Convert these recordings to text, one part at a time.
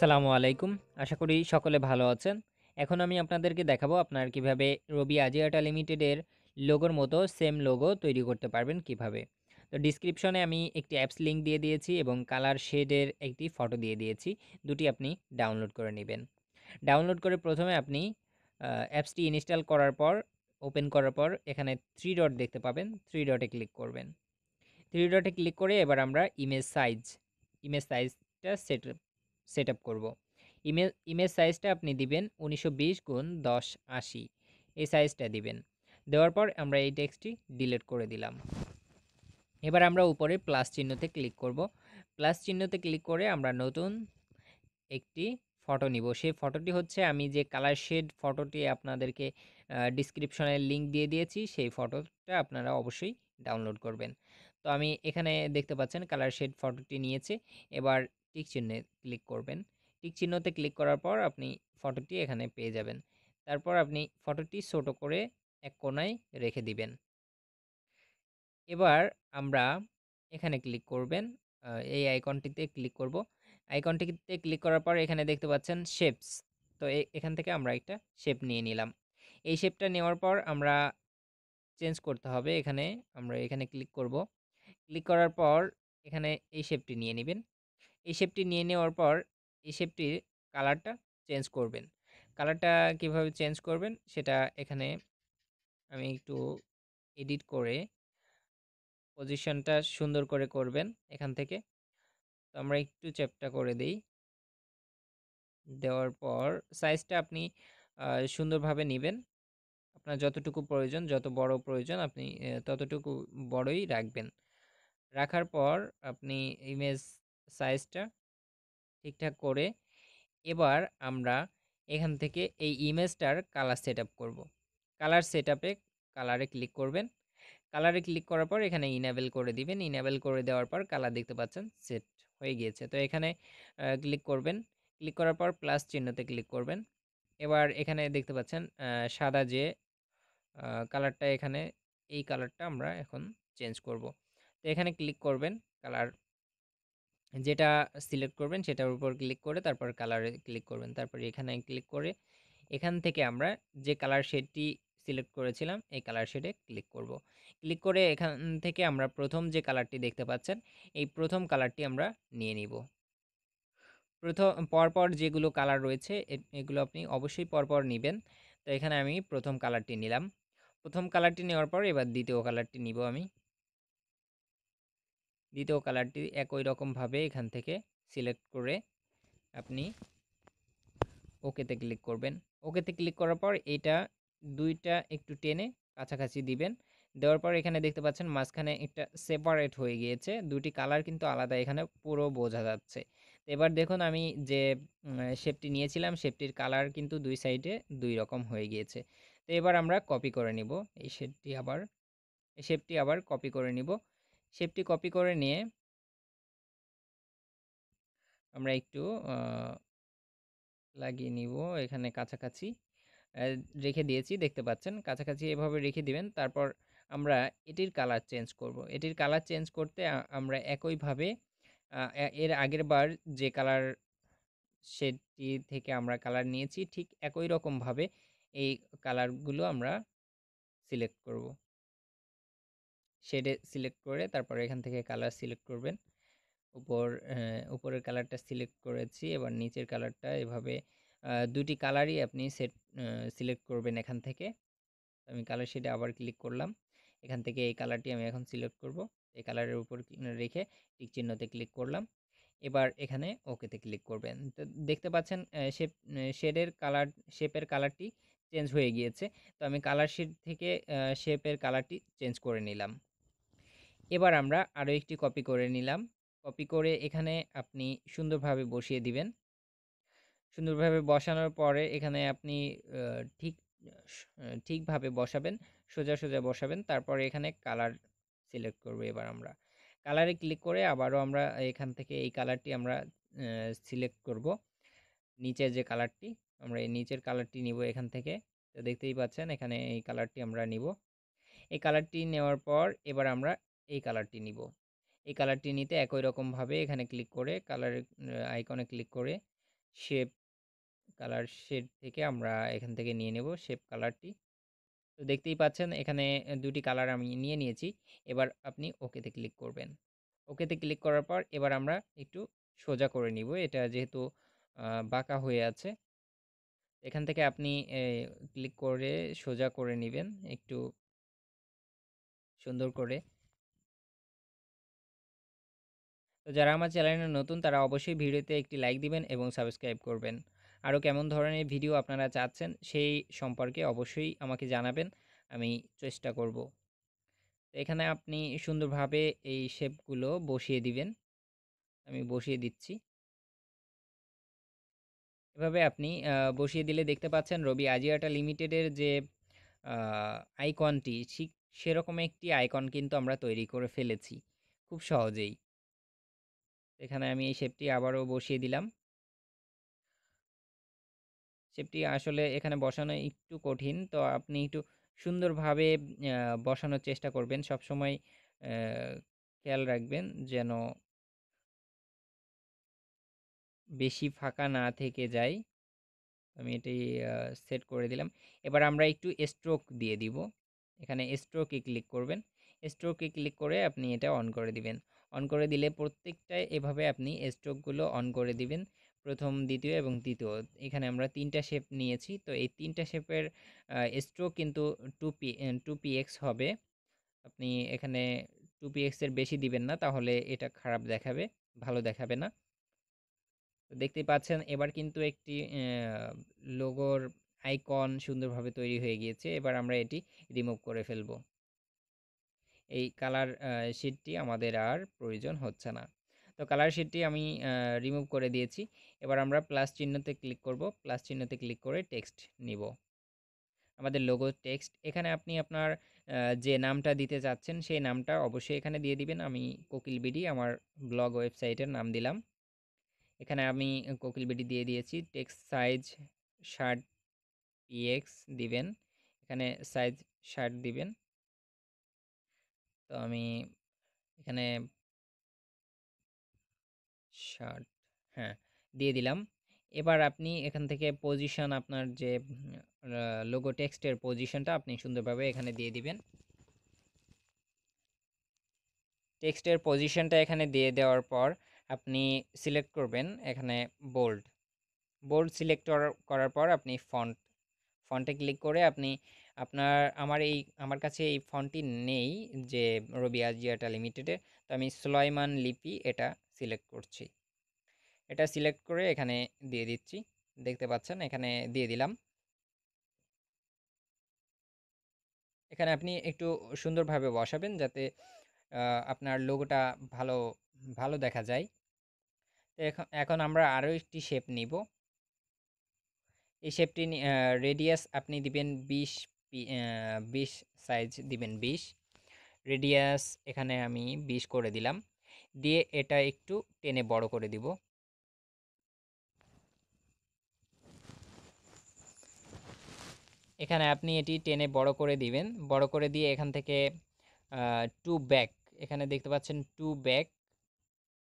আসসালামু আলাইকুম। আশা করি সকলে ভালো আছেন। এখন আমি আপনাদেরকে দেখাবো আপনার কীভাবে রবি আজিয়াটা লিমিটেডের লোগোর মতো সেম লোগো তৈরি করতে পারবেন কীভাবে। তো ডিসক্রিপশনে আমি একটি অ্যাপস লিঙ্ক দিয়ে দিয়েছি এবং কালার শেডের একটি ফটো দিয়ে দিয়েছি। দুটি আপনি ডাউনলোড করে নেবেন। ডাউনলোড করে প্রথমে আপনি অ্যাপসটি ইনস্টল করার পর, ওপেন করার পর এখানে থ্রি ডট দেখতে পাবেন। থ্রি ডটে ক্লিক করবেন। থ্রি ডটে ক্লিক করে এবার আমরা ইমেজ সাইজ, ইমেজ সাইজটা সেট সেট আপ করব। ইমেজ ইমেজ সাইজটা আপনি দিবেন উনিশশো বিশ গুণ দশ আশি। এই সাইজটা দিবেন। দেওয়ার পর আমরা এই টেক্সটটি ডিলিট করে দিলাম। এবার আমরা উপরে প্লাস চিহ্নতে ক্লিক করব। প্লাস চিহ্নতে ক্লিক করে আমরা নতুন একটি ফটো নিব। সেই ফটোটি হচ্ছে আমি যে কালার শেড ফটোটি আপনাদেরকে ডিসক্রিপশনে লিঙ্ক দিয়ে দিয়েছি, সেই ফটোটা আপনারা অবশ্যই ডাউনলোড করবেন। তো আমি এখানে দেখতে পাচ্ছেন কালার শেড ফটোটি নিয়েছে। এবার টিক চিহ্নে ক্লিক করবেন। টিক চিহ্নতে ক্লিক করার পর আপনি ফটোটি এখানে পেয়ে যাবেন। তারপর আপনি ফটোটি ছোট করে এক কোনায় রেখে দিবেন। এবার আমরা এখানে ক্লিক করবেন। এই আইকনটিতে ক্লিক করব। আইকনটিতে ক্লিক করার পর এখানে দেখতে পাচ্ছেন শেপস। তো এখান থেকে আমরা একটা শেপ নিয়ে নিলাম। এই শেপটা নেওয়ার পর আমরা চেঞ্জ করতে হবে। এখানে আমরা এখানে ক্লিক করব। ক্লিক করার পর এখানে এই শেপটি নিয়ে নেবেন। এই শেপটি নিয়ে নেওয়ার পর এই শেপটির কালারটা চেঞ্জ করবেন। কালারটা কীভাবে চেঞ্জ করবেন সেটা এখানে আমি একটু এডিট করে পজিশনটা সুন্দর করে করবেন এখান থেকে। তো আমরা একটু চেপটা করে দেই। দেওয়ার পর সাইজটা আপনি সুন্দরভাবে নেবেন। আপনার যতটুকু প্রয়োজন, যত বড় প্রয়োজন আপনি ততটুকু বড়ই রাখবেন। রাখার পর আপনি ইমেজ সাইজটা ঠিকঠাক করে এবার আমরা এখান থেকে এই ইমেজটার কালার সেট আপ করব। কালার সেট আপে কালারে ক্লিক করবেন। কালারে ক্লিক করার পর এখানে ইনেবেল করে দিবেন। ইনেবেল করে দেওয়ার পর কালার দেখতে পাচ্ছেন সেট হয়ে গিয়েছে। তো এখানে ক্লিক করবেন। ক্লিক করার পর প্লাস চিহ্নতে ক্লিক করবেন। এবার এখানে দেখতে পাচ্ছেন সাদা যে কালারটা এখানে, এই কালারটা আমরা এখন চেঞ্জ করব। তো এখানে ক্লিক করবেন কালার যেটা সিলেক্ট করবেন সেটার উপর ক্লিক করে তারপর কালারে ক্লিক করবেন। তারপর এখানে ক্লিক করে এখান থেকে আমরা যে কালার শেডটি সিলেক্ট করেছিলাম, এই কালার শেডে ক্লিক করব। ক্লিক করে এখান থেকে আমরা প্রথম যে কালারটি দেখতে পাচ্ছেন, এই প্রথম কালারটি আমরা নিয়ে নিব। প্রথম, পরপর যেগুলো কালার রয়েছে এগুলো আপনি অবশ্যই পরপর নেবেন। তো এখানে আমি প্রথম কালারটি নিলাম। প্রথম কালারটি নেওয়ার পর এবার দ্বিতীয় কালারটি নিব আমি। দ্বিতীয় কালারটি একই রকমভাবে এখান থেকে সিলেক্ট করে আপনি ওকেতে ক্লিক করবেন। ওকেতে ক্লিক করার পর এটা দুইটা একটু টেনে কাছাকাছি দিবেন। দেওয়ার পর এখানে দেখতে পাচ্ছেন মাঝখানে একটা সেপারেট হয়ে গিয়েছে। দুটি কালার কিন্তু আলাদা, এখানে পুরো বোঝা যাচ্ছে। এবার দেখুন আমি যে শেপটি নিয়েছিলাম শেপটির কালার কিন্তু দুই সাইডে দুই রকম হয়ে গিয়েছে। তো এবার আমরা কপি করে নিব। এই শেপটি আবার, এই শেপটি আবার কপি করে নিব। শেপটি কপি করে নিয়ে আমরা একটু লাগিয়ে নিব এখানে কাছাকাছি। রেখে দিয়েছি, দেখতে পাচ্ছেন? কাছাকাছি এভাবে রেখে দিবেন, তারপর আমরা এটির কালার চেঞ্জ করব। এটির কালার চেঞ্জ করতে আমরা একইভাবে এর আগের বার যে কালার সেটি থেকে আমরা কালার নিয়েছি, ঠিক একই রকমভাবে এই কালারগুলো আমরা সিলেক্ট করব। শেডে সিলেক্ট করে তারপর এখান থেকে কালার সিলেক্ট করবেন। উপর উপরের কালারটা সিলেক্ট করেছি। এবার নিচের কালারটা এভাবে দুটি কালারই আপনি সেট সিলেক্ট করবেন এখান থেকে। আমি কালার শেডে আবার ক্লিক করলাম। এখান থেকে এই কালারটি আমি এখন সিলেক্ট করব। এই কালারের উপর রেখে টিক চিহ্নতে ক্লিক করলাম। এবার এখানে ওকেতে ক্লিক করবেন। তো দেখতে পাচ্ছেন শেপ শেডের কালার শেপের কালারটি চেঞ্জ হয়ে গিয়েছে। তো আমি কালার শেড থেকে শেপের কালারটি চেঞ্জ করে নিলাম। এবার আমরা আরও একটি কপি করে নিলাম। কপি করে এখানে আপনি সুন্দরভাবে বসিয়ে দিবেন। সুন্দরভাবে বসানোর পরে এখানে আপনি ঠিক ঠিকভাবে বসাবেন, সোজা সোজা বসাবেন। তারপরে এখানে কালার সিলেক্ট করব এবার আমরা। কালারে ক্লিক করে আবারও আমরা এখান থেকে এই কালারটি আমরা সিলেক্ট করব। নিচের যে কালারটি আমরা এই নিচের কালারটি নিব এখান থেকে। তো দেখতেই পাচ্ছেন এখানে এই কালারটি আমরা নিব। এই কালারটি নেওয়ার পর এবার আমরা এই কালারটি নিব। এই কালারটি নিতে একই রকমভাবে এখানে ক্লিক করে কালার আইকনে ক্লিক করে শেপ কালার শেড থেকে আমরা এখান থেকে নিয়ে নেব শেপ কালারটি তো দেখতেই পাচ্ছেন এখানে দুটি কালার আমি নিয়ে নিয়েছি। এবার আপনি ওকেতে ক্লিক করবেন। ওকেতে ক্লিক করার পর এবার আমরা একটু সোজা করে নিব। এটা যেহেতু বাঁকা হয়ে আছে। এখান থেকে আপনি ক্লিক করে সোজা করে নেবেন একটু সুন্দর করে। তো যারা আমার চ্যানেলে নতুন, তারা অবশ্যই ভিডিওতে একটি লাইক দিবেন এবং সাবস্ক্রাইব করবেন। আরও কেমন ধরনের ভিডিও আপনারা চাচ্ছেন, সেই সম্পর্কে অবশ্যই আমাকে জানাবেন, আমি চেষ্টা করব। এখানে আপনি সুন্দরভাবে এই শেপগুলো বসিয়ে দিবেন। আমি বসিয়ে দিচ্ছি। এভাবে আপনি বসিয়ে দিলে দেখতে পাচ্ছেন রবি আজিয়াটা লিমিটেডের যে আইকনটি, ঠিক সেরকম একটি আইকন কিন্তু আমরা তৈরি করে ফেলেছি, খুব সহজেই। এখানে আমি এই শেপটি আবারও বসিয়ে দিলাম। শেপটি আসলে এখানে বসানো একটু কঠিন, তো আপনি একটু সুন্দরভাবে বসানোর চেষ্টা করবেন। সবসময় খেয়াল রাখবেন যেন বেশি ফাঁকা না থেকে যায়। আমি এটি সেট করে দিলাম। এবার আমরা একটু স্ট্রোক দিয়ে দিব। এখানে স্ট্রোকে ক্লিক করবেন। স্ট্রোকে ক্লিক করে আপনি এটা অন করে দিবেন। অন করে দিলে প্রত্যেকটায় এভাবে আপনি স্ট্রোকগুলো অন করে দিবেন। প্রথম, দ্বিতীয় এবং তৃতীয়। এখানে আমরা তিনটা শেপ নিয়েছি। তো এই তিনটা শেপের স্ট্রোক কিন্তু two P two P X হবে। আপনি এখানে টু পি এক্সের বেশি দিবেন না, তাহলে এটা খারাপ দেখাবে, ভালো দেখাবে না। তো দেখতেই পাচ্ছেন, এবার কিন্তু একটি লোগোর আইকন সুন্দরভাবে তৈরি হয়ে গিয়েছে। এবার আমরা এটি রিমুভ করে ফেলব। এই কালার শিটটি আমাদের আর প্রয়োজন হচ্ছে না। তো কালার শিটটি আমি রিমুভ করে দিয়েছি। এবার আমরা প্লাস চিহ্নতে ক্লিক করব। প্লাস চিহ্নতে ক্লিক করে টেক্সট নিব। আমাদের লোগো টেক্সট এখানে আপনি আপনার যে নামটা দিতে চাচ্ছেন, সেই নামটা অবশ্যই এখানে দিয়ে দিবেন। আমি কোকিল বিডি, আমার ব্লগ ওয়েবসাইটের নাম দিলাম। এখানে আমি কোকিল বিডি দিয়ে দিয়েছি। টেক্সট সাইজ শার্ট পিএক্স দিবেন। এখানে সাইজ শার্ট দিবেন। তো আমি এখানে শার্ট হ্যাঁ দিয়ে দিলাম। এবার আপনি এখান থেকে পজিশন আপনার যে লোগো টেক্সটের পজিশনটা আপনি সুন্দরভাবে এখানে দিয়ে দিবেন। টেক্সটের পজিশনটা এখানে দিয়ে দেওয়ার পর আপনি সিলেক্ট করবেন এখানে বোল্ড বোল্ড সিলেক্ট করার পর আপনি ফন্ট ফন্টে ক্লিক করে আপনি আপনার, আমার এই, আমার কাছে এই ফন্টটি নেই যে রবি আজিয়াটা লিমিটেডের তো আমি সুলাইমান লিপি এটা সিলেক্ট করছি। এটা সিলেক্ট করে এখানে দিয়ে দিচ্ছি। দেখতে পাচ্ছেন এখানে দিয়ে দিলাম। এখানে আপনি একটু সুন্দরভাবে বসাবেন যাতে আপনার লোগোটা ভালো ভালো দেখা যায়। এখন আমরা আরও একটি শেপ নিব। এই শেপটি রেডিয়াস আপনি দিবেন বিশ বিশ সাইজ দিবেন বিশ। রেডিয়াস এখানে আমি বিশ করে দিলাম। দিয়ে এটা একটু টেনে বড় করে দিব। এখানে আপনি এটি টেনে বড় করে দিবেন। বড় করে দিয়ে এখান থেকে টু ব্যাক এখানে দেখতে পাচ্ছেন টু ব্যাক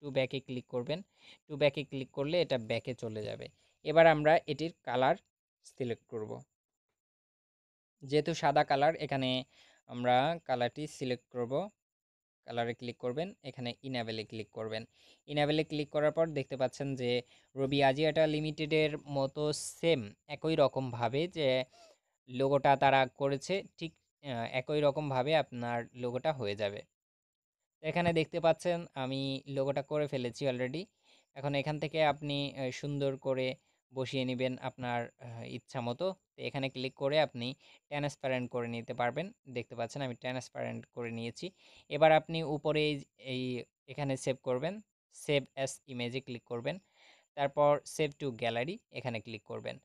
টু ব্যাকে ক্লিক করবেন। টু ব্যাকে ক্লিক করলে এটা ব্যাকে চলে যাবে। এবার আমরা এটির কালার সিলেক্ট করব। যেহেতু সাদা কালার এখানে আমরা কালারটি সিলেক্ট করব। কালারে ক্লিক করবেন, এখানে ইনাবেলে ক্লিক করবেন। ইনাবেলে ক্লিক করার পর দেখতে পাচ্ছেন যে রবি আজিয়াটা লিমিটেডের মতো সেম একই রকমভাবে যে লোগোটা তারা করেছে, ঠিক একই রকমভাবে আপনার লোগোটা হয়ে যাবে। এখানে দেখতে পাচ্ছেন আমি লোগোটা করে ফেলেছি অলরেডি এখন এখান থেকে আপনি সুন্দর করে বসিয়ে নেবেন আপনার ইচ্ছা মতো। তো এখানে ক্লিক করে আপনি ট্রান্সপারেন্ট করে নিতে পারবেন। দেখতে পাচ্ছেন আমি ট্রান্সপারেন্ট করে নিয়েছি। এবার আপনি উপরে এই এখানে সেভ করবেন। সেভ অ্যাস ইমেজে ক্লিক করবেন। তারপর সেভ টু গ্যালারি এখানে ক্লিক করবেন।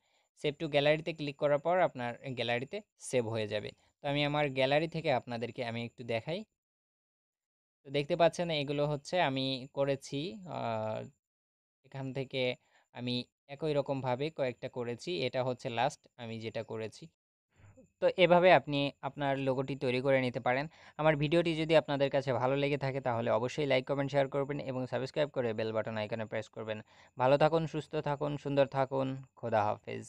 সেভ টু গ্যালারিতে ক্লিক করার পর আপনার গ্যালারিতে সেভ হয়ে যাবে। তো আমি আমার গ্যালারি থেকে আপনাদেরকে আমি একটু দেখাই। তো দেখতে পাচ্ছেন এগুলো হচ্ছে আমি করেছি এখান থেকে আমি একই রকমভাবে কয়েকটা করেছি। এটা হচ্ছে লাস্ট আমি যেটা করেছি। তো এভাবে আপনি আপনার লোগোটি তৈরি করে নিতে পারেন। আমার ভিডিওটি যদি আপনাদের কাছে ভালো লেগে থাকে তাহলে অবশ্যই লাইক কমেন্ট শেয়ার করবেন এবং সাবস্ক্রাইব করে বেল বাটন আইকনে প্রেস করবেন। ভালো থাকুন, সুস্থ থাকুন, সুন্দর থাকুন, খোদা হাফেজ।